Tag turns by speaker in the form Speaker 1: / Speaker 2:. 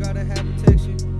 Speaker 1: gotta have protection.